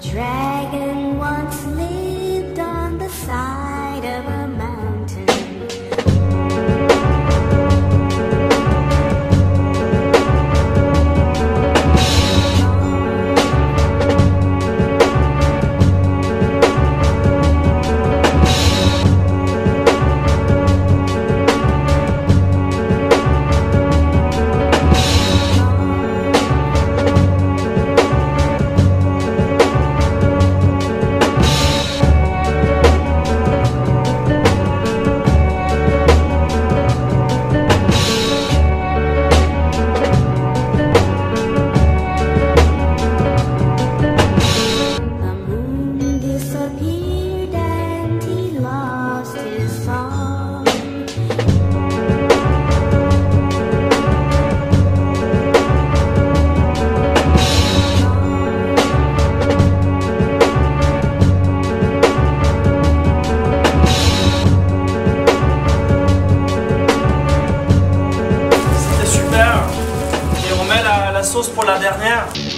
drag la dernière.